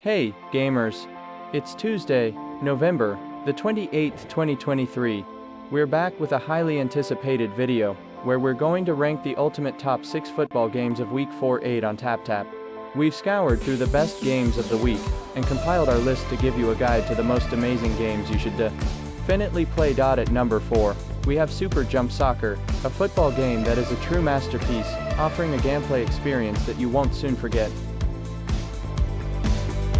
Hey, gamers. It's Tuesday, November the 28th, 2023. We're back with a highly anticipated video, where we're going to rank the ultimate top 6 football games of Week 4-8 on TapTap. We've scoured through the best games of the week, and compiled our list to give you a guide to the most amazing games you should definitely play. Dot at number 4, we have Super Jump Soccer, a football game that is a true masterpiece, offering a gameplay experience that you won't soon forget.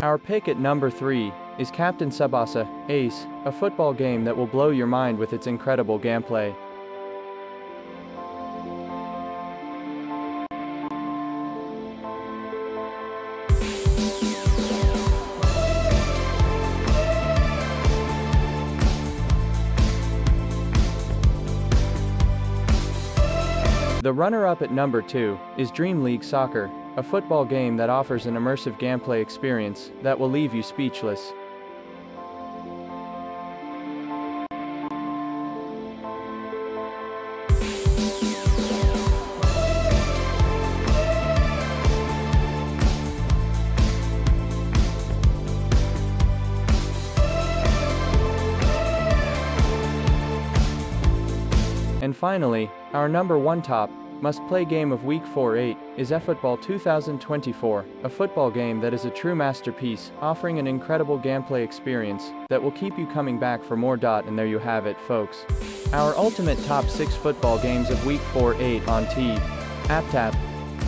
Our pick at number 3 is Captain Tsubasa Ace, a football game that will blow your mind with its incredible gameplay. The runner-up at number 2 is Dream League Soccer, a football game that offers an immersive gameplay experience that will leave you speechless. And finally, our number one top, must-play game of Week 4-8 is eFootball 2024, a football game that is a true masterpiece, offering an incredible gameplay experience that will keep you coming back for more. And there you have it, folks. Our ultimate top 6 football games of Week 4-8 on T. AppTap.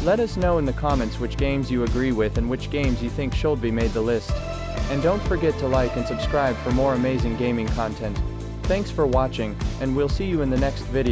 Let us know in the comments which games you agree with and which games you think should be made the list. And don't forget to like and subscribe for more amazing gaming content. Thanks for watching, and we'll see you in the next video.